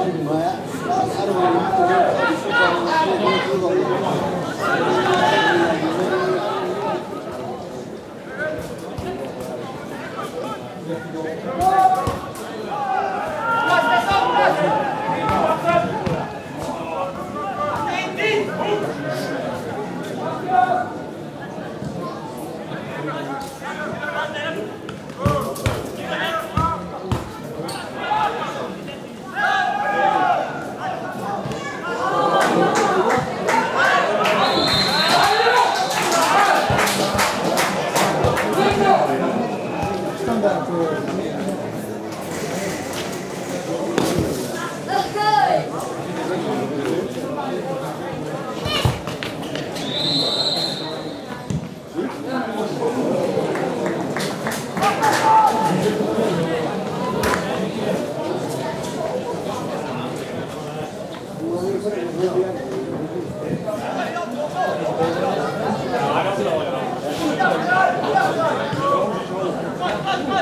Amen.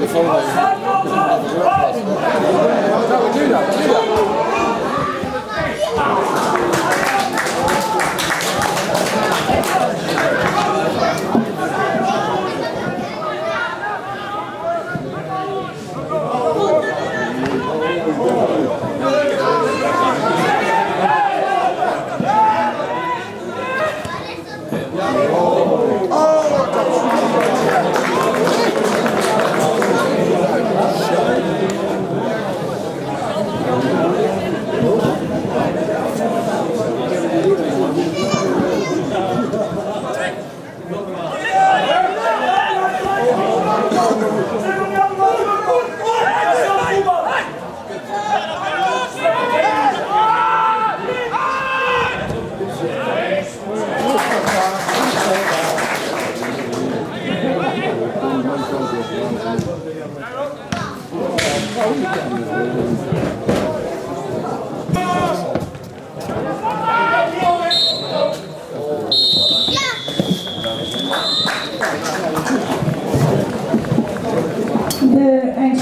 the phone. That's how we do that. We do that.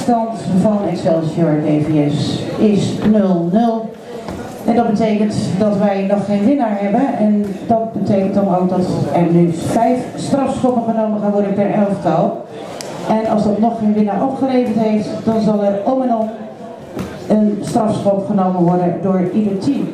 Eindstand van Excelsior DVS is 0-0. En dat betekent dat wij nog geen winnaar hebben. En dat betekent dan ook dat er nu vijf strafschoppen genomen gaan worden per elftal. En als dat nog geen winnaar opgeleverd heeft, dan zal er om en om een strafschop genomen worden door ieder team.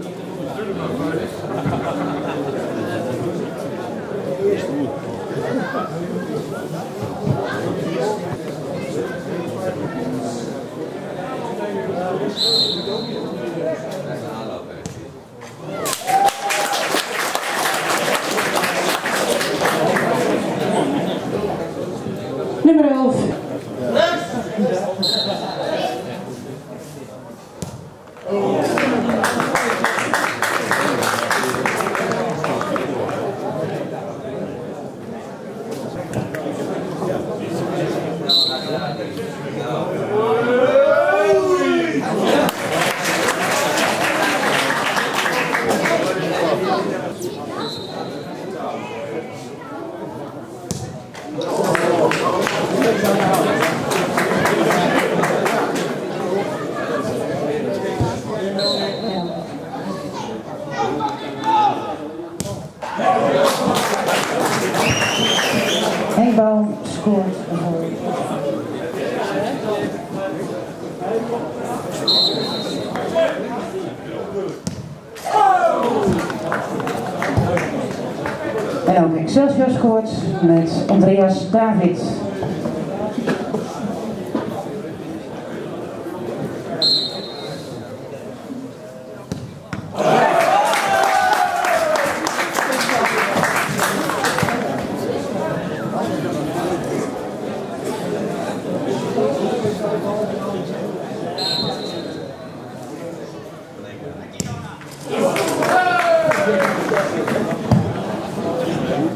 En ook Excelsior scoort met Andreas David.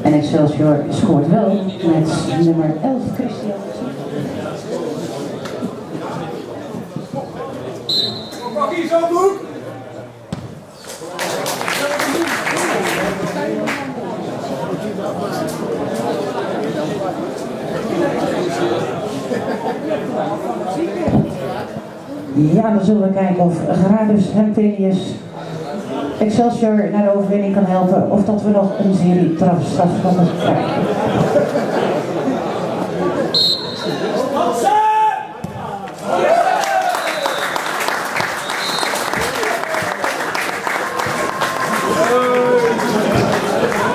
En Excelsior scoort wel met nummer 11 Christian. Ja, dan zullen we kijken of Gradus Hempelius Excelsior naar de overwinning kan helpen. Of dat we nog een serie strafschoppen krijgen.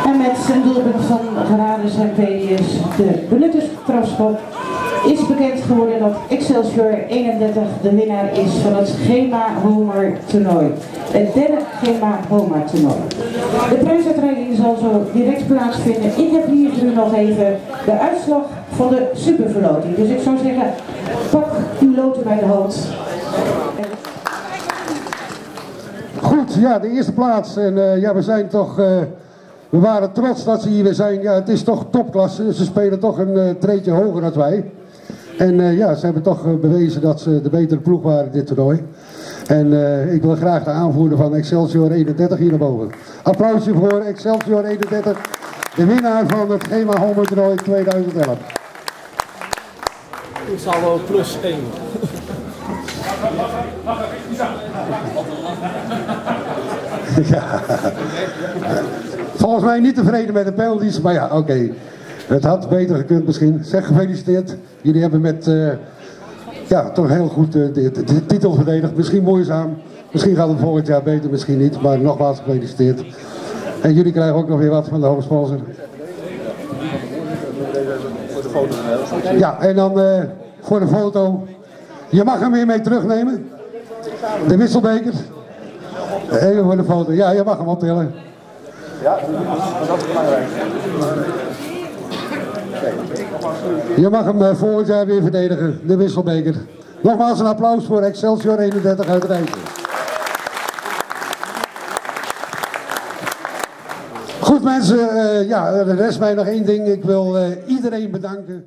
En met zijn doelpunt van Gradus Hempelius, de benutte strafschop, is bekend geworden dat Excelsior 31 de winnaar is van het Gema Homer toernooi. Het derde Gema Homer toernooi. De prijsuitreiking zal zo direct plaatsvinden. Ik heb hier nu nog even de uitslag van de superverloting. Dus ik zou zeggen, pak uw loten bij de hand. Goed, ja, de eerste plaats. En eh, ja, we zijn toch, eh, we waren trots dat ze hier weer zijn. Ja, het is toch topklasse. Ze spelen toch een eh, treetje hoger dan wij. En ja, ze hebben toch bewezen dat ze de betere ploeg waren in dit toernooi. En eh, ik wil graag de aanvoerder van Excelsior 31 hier naar boven. Applausje voor Excelsior 31, de winnaar van het Gema Homer toernooi 2011. Saldo plus 1. Ja. Volgens mij niet tevreden met de penalties, maar ja, oké. Het had beter gekund misschien. Zeg gefeliciteerd. Jullie hebben met, eh, ja, toch heel goed eh, de, de- titel verdedigd. Misschien moeizaam. Misschien gaat het volgend jaar beter, misschien niet. Maar nogmaals gefeliciteerd. En jullie krijgen ook nog weer wat van de hoofdsponsor. Ja, en dan eh, voor de foto. Je mag hem weer mee terugnemen. De wisselbeker. Even voor de foto. Ja, je mag hem optillen. Je mag hem eh, volgend jaar weer verdedigen, de wisselbeker. Nogmaals een applaus voor Excelsior 31 uit Rijssen. Goed mensen, eh, ja, er rest mij nog één ding. Ik wil eh, iedereen bedanken